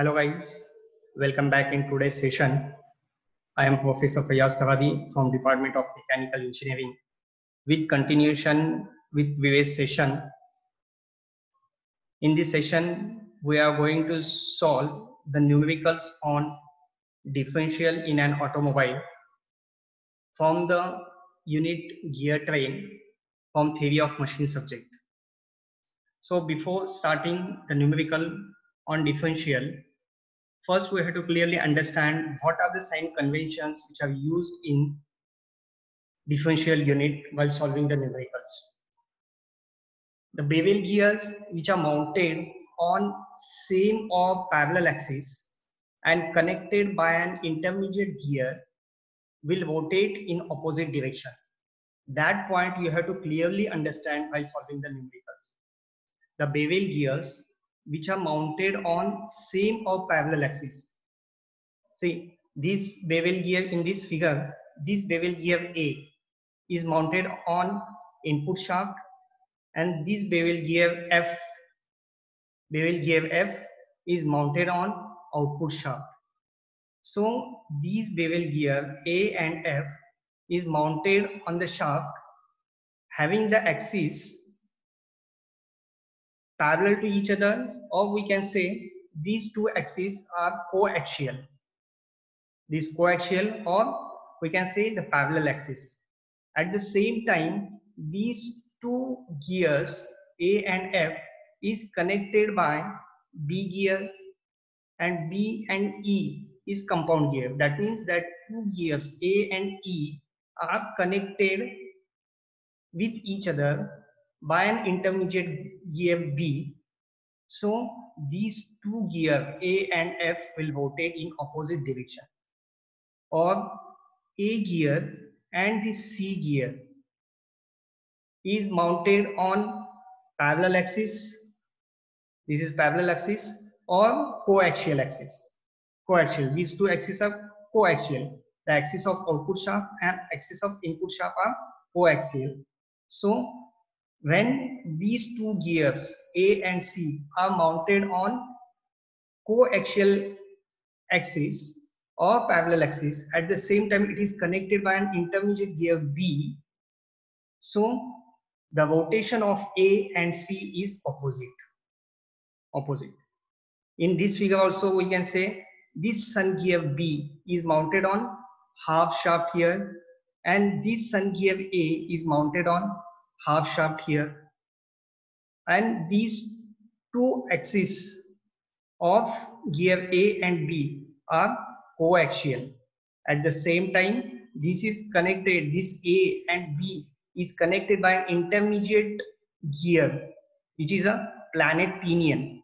Hello guys, welcome back in today's session. I am Professor Fayaz Kharadi from Department of Mechanical Engineering. With continuation with Vive's session, in this session we are going to solve the numericals on differential in an automobile from the unit gear train from theory of machine subject. So before starting the numerical on differential, first we have to clearly understand what are the sign conventions which are used in differential unit while solving the numericals. The bevel gears which are mounted on same or parallel axis and connected by an intermediate gear will rotate in opposite direction. That point you have to clearly understand while solving the numericals. The bevel gears which are mounted on same or parallel axis. See, this bevel gear in this figure, this bevel gear A is mounted on input shaft and this bevel gear F, bevel gear F is mounted on output shaft. So these bevel gear A and F is mounted on the shaft having the axis parallel to each other or we can say these two axes are coaxial. This coaxial or we can say the parallel axis. At the same time, these two gears A and F is connected by B gear and B and E is compound gear. That means that two gears A and E are connected with each other by an intermediate gear B. So these two gear A and F will rotate in opposite direction or A gear and the C gear is mounted on parallel axis. This is parallel axis or coaxial axis. Coaxial. These two axes are coaxial. The axis of output shaft and axis of input shaft are coaxial. So when these two gears A and C are mounted on coaxial axis or parallel axis. At the same time it is connected by an intermediate gear B so the rotation of A and C is opposite opposite. In this figure also we can say this sun gear B is mounted on half shaft here and this sun gear A is mounted on half shaft here and these two axes of gear A and B are coaxial. At the same time, this is connected, this A and B is connected by an intermediate gear, which is a planet pinion.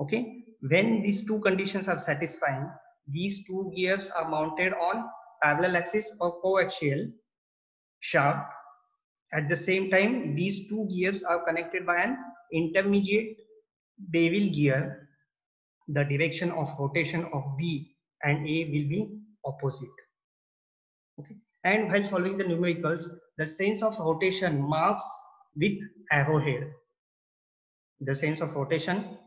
Okay, when these two conditions are satisfying, these two gears are mounted on parallel axis or coaxial shaft at the same time, these two gears are connected by an intermediate bevel gear. The direction of rotation of B and A will be opposite. Okay. And while solving the numericals, the sense of rotation marks with arrowhead. The sense of rotation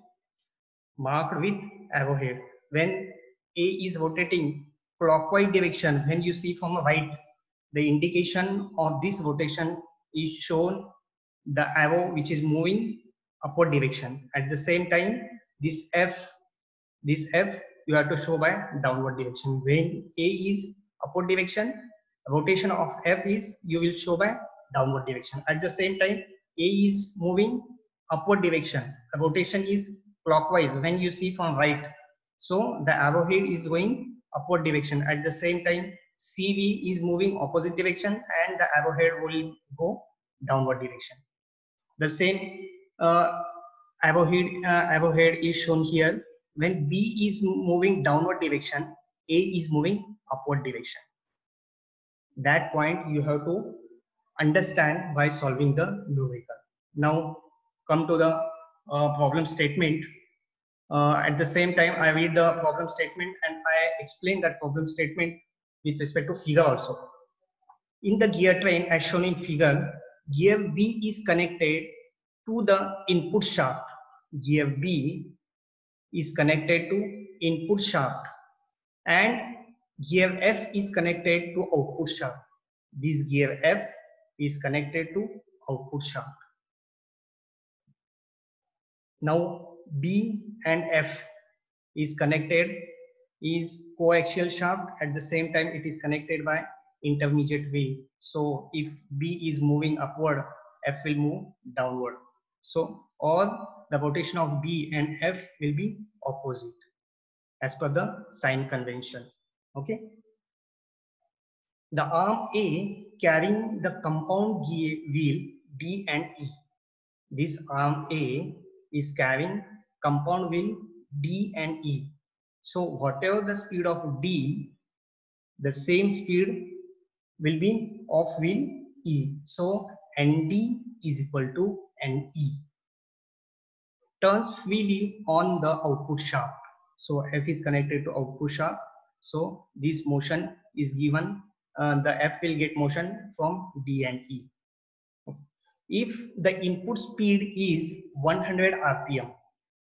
marked with arrowhead. When A is rotating clockwise direction, when you see from right, the indication of this rotation is shown the arrow which is moving upward direction. At the same time, this F, this F you have to show by downward direction. When A is upward direction, rotation of F is you will show by downward direction. At the same time, A is moving upward direction. The rotation is clockwise when you see from right. So the arrowhead is going upward direction. At the same time, CV is moving opposite direction and the arrowhead will go downward direction. The same uh, arrowhead, uh, arrowhead is shown here. When B is moving downward direction, A is moving upward direction. That point you have to understand by solving the numerical. Now come to the uh, problem statement. Uh, at the same time, I read the problem statement and I explain that problem statement with respect to figure also. In the gear train as shown in figure, gear B is connected to the input shaft. Gear B is connected to input shaft and gear F is connected to output shaft. This gear F is connected to output shaft. Now B and F is connected is coaxial shaft at the same time it is connected by intermediate wheel. So if B is moving upward, F will move downward. So all the rotation of B and F will be opposite as per the sign convention. Okay. The arm A carrying the compound wheel b and E. This arm A is carrying compound wheel b and E. So whatever the speed of D, the same speed will be of wheel E. So ND is equal to NE. Turns freely on the output shaft. So F is connected to output shaft. So this motion is given, uh, the F will get motion from D and E. If the input speed is 100 RPM,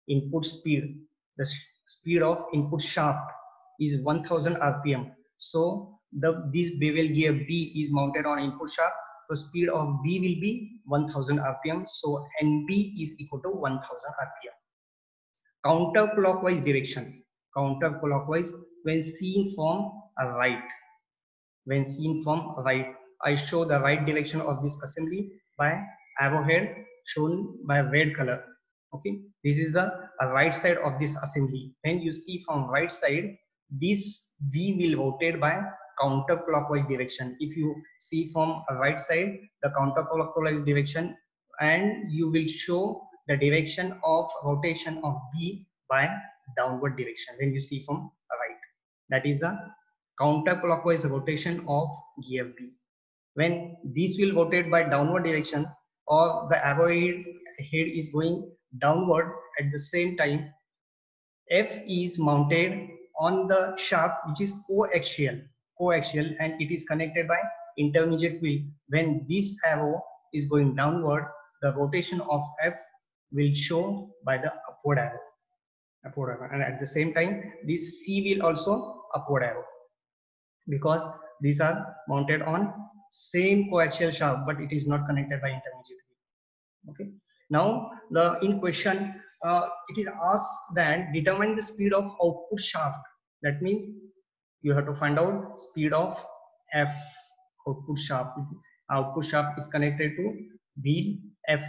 input speed, the speed of input shaft is 1000 RPM. So the this bevel gear B is mounted on input shaft. The speed of B will be 1000 RPM. So NB is equal to 1000 RPM. Counterclockwise direction. Counterclockwise when seen from right. When seen from right. I show the right direction of this assembly by arrowhead shown by red color. Okay. This is the uh, right side of this assembly. When you see from right side, this B will rotate by counterclockwise direction. If you see from right side, the counterclockwise direction, and you will show the direction of rotation of B by downward direction when you see from right. That is the counterclockwise rotation of gear B. When this will rotate by downward direction or the arrowhead head is going downward at the same time, F is mounted on the shaft which is coaxial coaxial and it is connected by intermediate wheel. When this arrow is going downward, the rotation of F will show by the upward arrow. Upward arrow. And at the same time, this C will also upward arrow because these are mounted on same coaxial shaft, but it is not connected by intermediate wheel. Okay. Now, the in question, uh, it is asked that determine the speed of output shaft. That means you have to find out speed of F output shaft. Output shaft is connected to wheel F.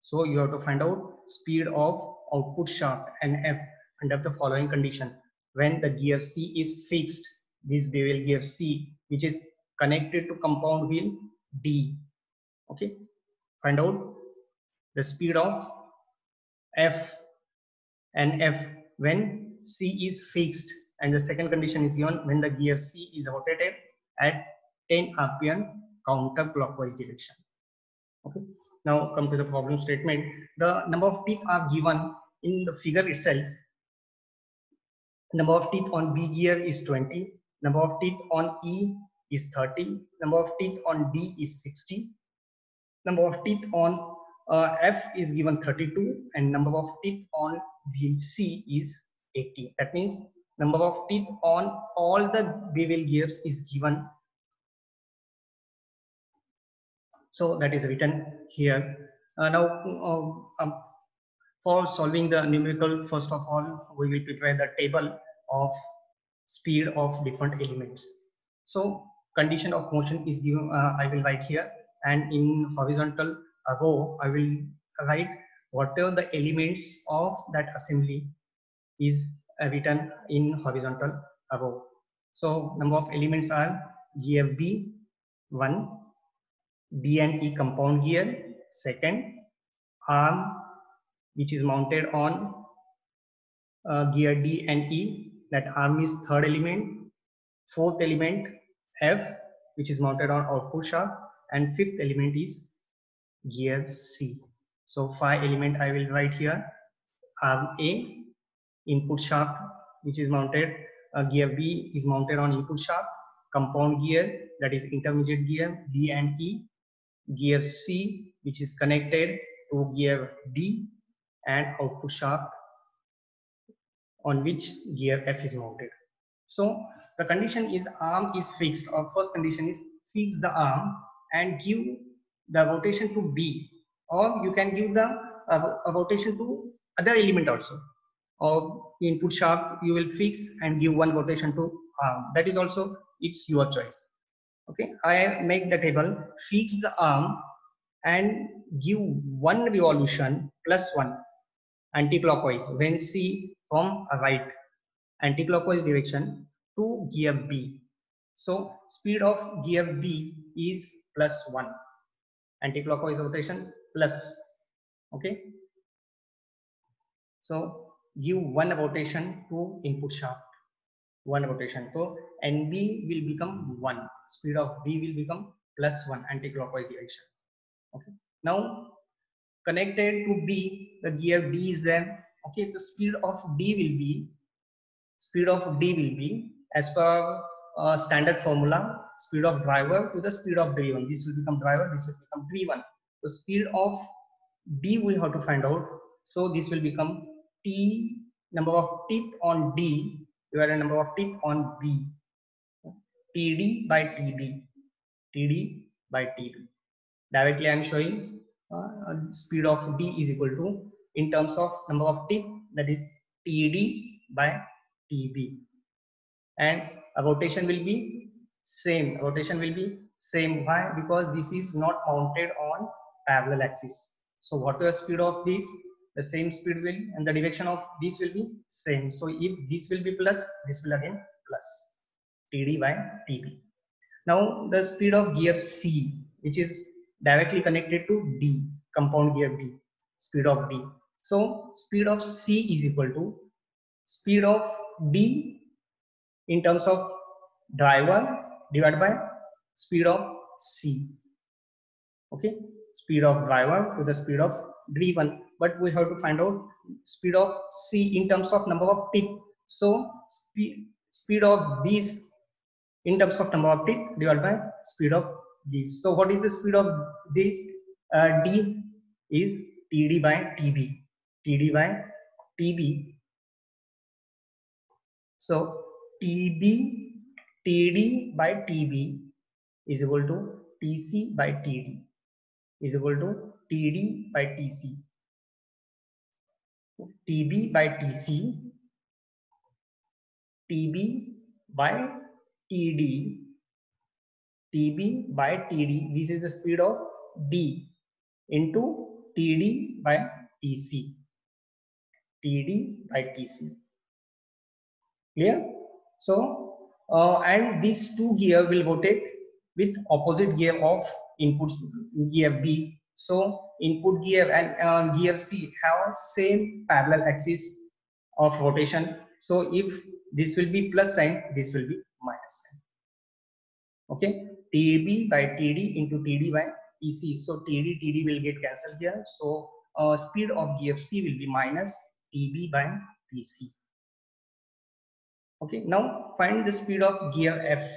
So you have to find out speed of output shaft and F under the following condition. When the gear C is fixed, this bevel gear C, which is connected to compound wheel D. Okay, find out the speed of F and F when C is fixed and the second condition is given when the gear C is rotated at 10 rpm counterclockwise direction. Okay. Now come to the problem statement. The number of teeth are given in the figure itself. Number of teeth on B gear is 20. Number of teeth on E is 30. Number of teeth on D is 60. Number of teeth on uh, F is given 32 and number of teeth on wheel C is 80. That means number of teeth on all the bevel gears is given. So that is written here. Uh, now, uh, um, for solving the numerical, first of all, we will prepare the table of speed of different elements. So condition of motion is given, uh, I will write here and in horizontal row, I will write whatever the elements of that assembly is written in horizontal above. So number of elements are gear B, 1, D and E compound gear, second, arm which is mounted on uh, gear D and E, that arm is third element, fourth element F which is mounted on output shaft and fifth element is gear C. So five element I will write here, arm A, input shaft which is mounted uh, gear B is mounted on input shaft compound gear that is intermediate gear D and E gear C which is connected to gear D and output shaft on which gear F is mounted. So the condition is arm is fixed. Our first condition is fix the arm and give the rotation to B or you can give the uh, rotation to other element also. Or input shaft you will fix and give one rotation to arm that is also it's your choice. Okay I make the table fix the arm and give one revolution plus one anti-clockwise when C from a right anti-clockwise direction to gear B. So speed of gear B is plus 1. Anti-clockwise rotation plus. Okay. So give one rotation to input shaft. One rotation. So NB will become 1. Speed of B will become plus 1 anti-clockwise direction. Okay. Now connected to B, the gear B is there. Okay. The speed of D will be speed of D will be as per uh, standard formula speed of driver to the speed of driven this will become driver this will become driven the speed of d we have to find out. So this will become t number of teeth on d divided number of teeth on b. Td by tb td by tb directly i am showing uh, speed of d is equal to in terms of number of teeth that is td by tb and a rotation will be same rotation will be same. Why? Because this is not mounted on parallel axis. So whatever speed of this? The same speed will and the direction of this will be same. So if this will be plus this will again plus. Td by tb now the speed of gear c which is directly connected to d compound gear b speed of d. So speed of c is equal to speed of d in terms of driver divided by speed of C. Okay, speed of driver to the speed of driven. But we have to find out speed of C in terms of number of tick. So speed speed of these in terms of number of tick divided by speed of these. So what is the speed of this? Uh, D is TD by TB. TD by TB. So TB TD by TB is equal to TC by TD is equal to TD by TC. TB by TC, TB by TD, TB by TD. This is the speed of D into TD by TC. TD by TC. Clear? So uh, and these two gear will rotate with opposite gear of input gear B. So input gear and uh, gear C have same parallel axis of rotation. So if this will be plus sign, this will be minus sign. Okay, TB by TD into TD by TC. So TD, TD will get cancelled here. So uh, speed of gear C will be minus TB by TC okay now find the speed of gear f.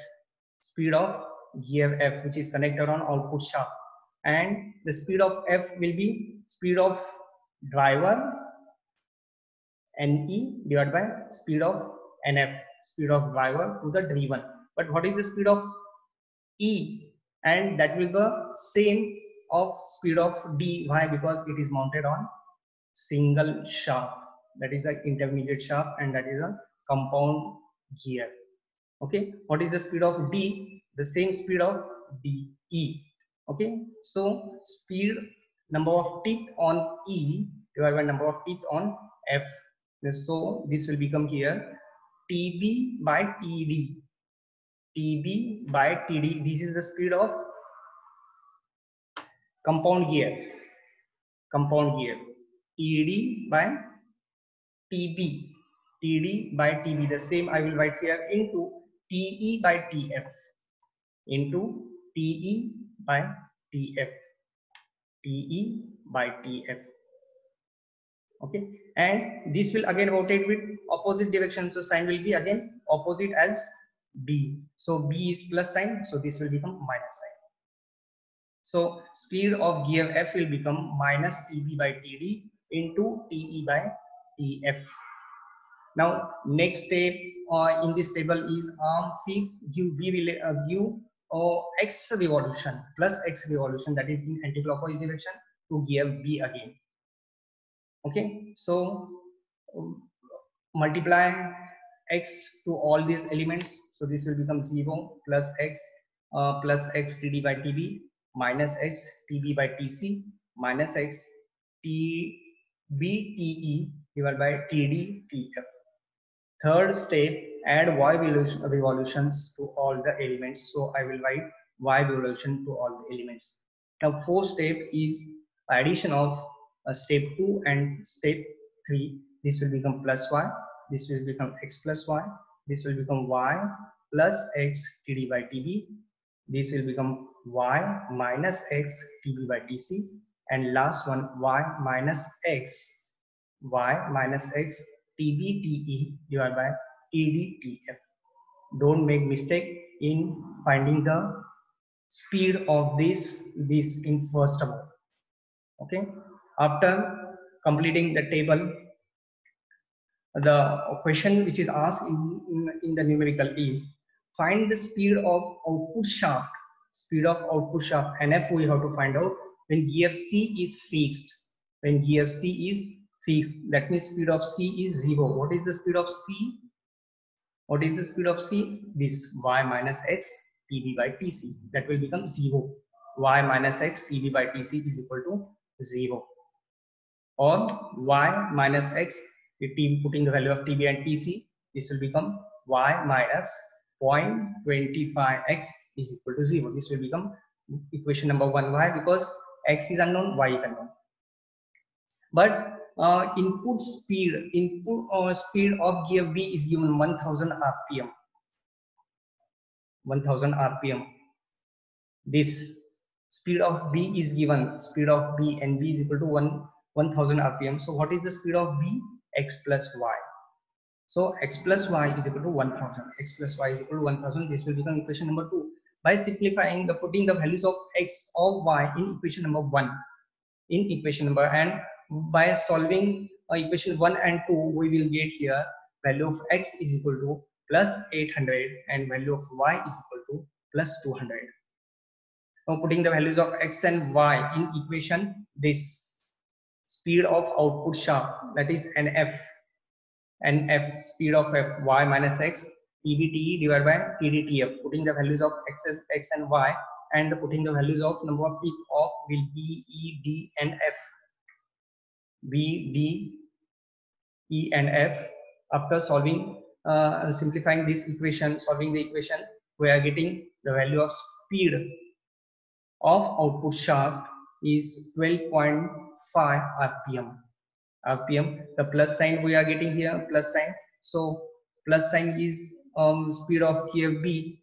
Speed of gear f which is connected on output shaft. And the speed of f will be speed of driver ne divided by speed of nf speed of driver to the driven. But what is the speed of e? And that will be same of speed of d. Why? Because it is mounted on single shaft. That is an intermediate shaft and that is a compound gear. Okay? What is the speed of d? The same speed of de okay? So speed number of teeth on e divided by number of teeth on f. So this will become here tb by td tb by td this is the speed of compound gear. Compound gear. Td by tb TD by TB. The same I will write here into TE by TF into TE by TF. TE by TF. Okay, and this will again rotate with opposite direction. So sign will be again opposite as B. So B is plus sign. So this will become minus sign. So speed of gear F will become minus TB by TD into TE by TF Now, next step uh, in this table is arm fix give b uh, give uh, x revolution plus x revolution that is in anti-clockwise direction to give b again. Okay, so um, multiply x to all these elements. So this will become 0 plus x uh, plus x td by tb minus x tb by tc minus x tb te divided by td tf. Third step, add y revolutions to all the elements. So I will write y revolution to all the elements. Now fourth step is addition of uh, step 2 and step 3. This will become plus y. This will become x plus y. This will become y plus x td by tb this will become y minus x tb by tc and last one y minus x y minus x tb te divided by TDTF. don't make mistake in finding the speed of this this in first of all. Okay? After completing the table the question which is asked in, in, the numerical is find the speed of output shaft. Speed of output shaft nf we have to find out when gear c is fixed. When gear c is fixed that means speed of c is zero what is the speed of c what is the speed of c this y minus x tb by tc that will become zero y minus x tb by tc is equal to zero or y minus x putting the value of tb and tc this will become y minus 0.25x is equal to 0. This will become equation number 1. Why? Because x is unknown, y is unknown. But uh, input speed, input uh, speed of gear B is given 1000 rpm. 1000 rpm. This speed of B is given, speed of B and B is equal to 1 1000 rpm. So what is the speed of B? x plus y. So x plus y is equal to 1000. x plus y is equal to 1000. This will become equation number 2. By simplifying the putting the values of x or y in equation number 1 in equation number and by solving uh, equation 1 and 2 we will get here value of x is equal to plus 800 and value of y is equal to plus 200. Now putting the values of x and y in equation this speed of output shaft that is nf and f speed of f y minus x tbte divided by tdtf putting the values of x, x and y and putting the values of number of teeth of will be e d and f b d e and f after solving uh, simplifying this equation solving the equation we are getting the value of speed of output shaft is 12.5 rpm rpm the plus sign we are getting here plus sign. So plus sign is um, speed of gear b.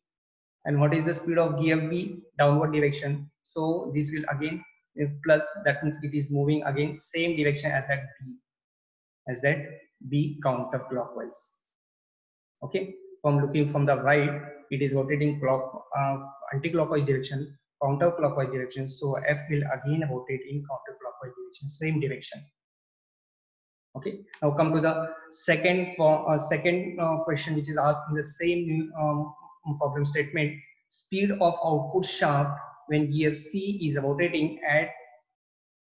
And what is the speed of gear b? Downward direction. So this will again plus that means it is moving again same direction as that b as that b counterclockwise. Okay? From looking from the right it is rotating clock uh, anti-clockwise direction counterclockwise direction. So f will again rotate in counterclockwise direction same direction. Okay? Now come to the second uh, second uh, question which is asked in the same um, problem statement. Speed of output shaft when gear c is rotating at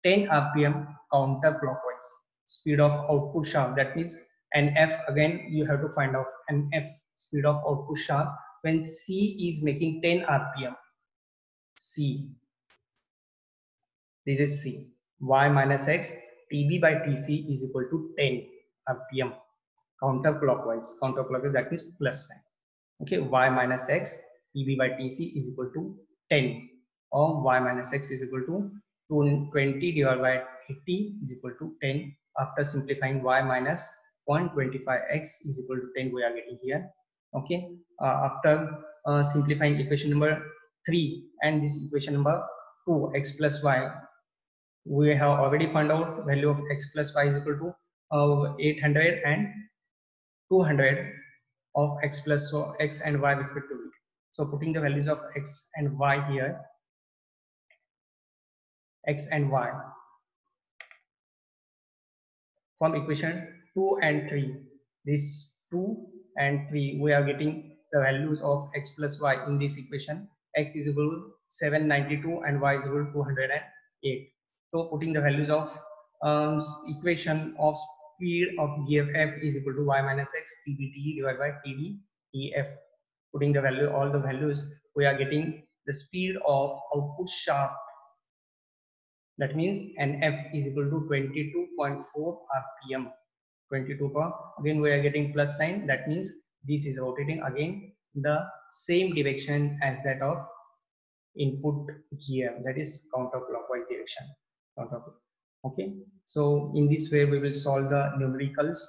10 rpm counterclockwise. Speed of output shaft that means an f again you have to find out an f speed of output shaft when c is making 10 rpm c. This is c. Y minus x TB by TC is equal to 10 RPM counterclockwise. Counterclockwise that means plus sign. Okay, y minus x TB by TC is equal to 10 or y minus x is equal to 20 divided by 80 is equal to 10 after simplifying y minus 0.25x is equal to 10 we are getting here. Okay. Uh, after uh, simplifying equation number 3 and this equation number 2 x plus y we have already found out value of x plus y is equal to uh, 800 and 200 of x plus so x and y respectively. So putting the values of x and y here, x and y from equation 2 and 3. This 2 and 3, we are getting the values of x plus y in this equation. x is equal to 792 and y is equal to 208. So putting the values of um, equation of speed of EFF is equal to y minus x PBT divided by TD EF. Putting the value, all the values, we are getting the speed of output shaft. That means NF is equal to 22.4 RPM. 22 per. Again, we are getting plus sign. That means this is rotating again the same direction as that of input gear. That is counterclockwise direction. Counterclockwise okay so in this way we will solve the numericals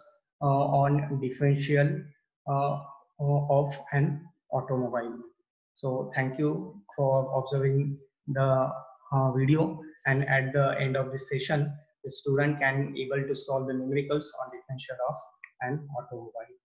uh, on differential uh, of an automobile so thank you for observing the uh, video and at the end of this session the student can able to solve the numericals on the differential of an automobile